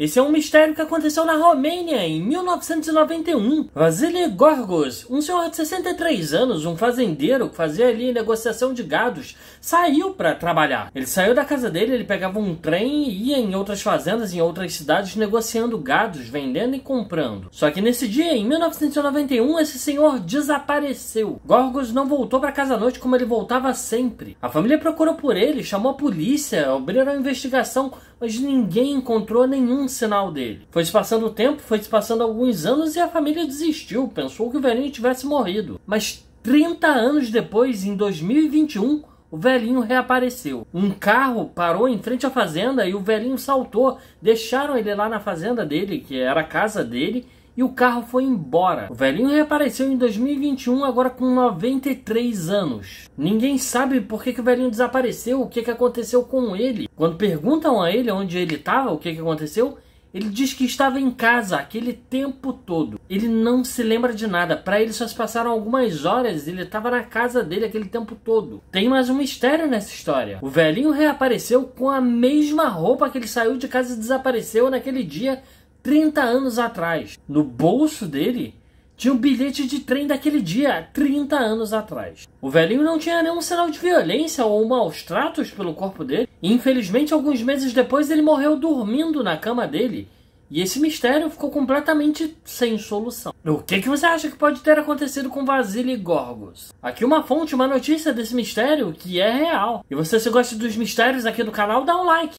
Esse é um mistério que aconteceu na Romênia em 1991. Vasily Gorgos, um senhor de 63 anos, um fazendeiro que fazia ali negociação de gados, saiu para trabalhar. Ele saiu da casa dele, ele pegava um trem e ia em outras fazendas, em outras cidades, negociando gados, vendendo e comprando. Só que nesse dia, em 1991, esse senhor desapareceu. Gorgos não voltou para casa à noite como ele voltava sempre. A família procurou por ele, chamou a polícia, abriram a investigação, mas ninguém encontrou nenhum sinal dele. Foi se passando o tempo, foi se passando alguns anos e a família desistiu, pensou que o velhinho tivesse morrido. Mas 30 anos depois, em 2021, o velhinho reapareceu. Um carro parou em frente à fazenda e o velhinho saltou. Deixaram ele lá na fazenda dele, que era a casa dele, e o carro foi embora. O velhinho reapareceu em 2021, agora com 93 anos. Ninguém sabe por que, que o velhinho desapareceu, o que, que aconteceu com ele. Quando perguntam a ele onde ele estava, o que, que aconteceu, ele diz que estava em casa aquele tempo todo. Ele não se lembra de nada. Para ele só se passaram algumas horas. Ele estava na casa dele aquele tempo todo. Tem mais um mistério nessa história. O velhinho reapareceu com a mesma roupa que ele saiu de casa e desapareceu naquele dia 30 anos atrás. No bolso dele tinha um bilhete de trem daquele dia, 30 anos atrás. O velhinho não tinha nenhum sinal de violência ou maus tratos pelo corpo dele. Infelizmente, alguns meses depois ele morreu dormindo na cama dele. E esse mistério ficou completamente sem solução. O que, que você acha que pode ter acontecido com Vasily Gorgos? Aqui uma fonte, uma notícia desse mistério que é real. E você se gosta dos mistérios aqui do canal, dá um like.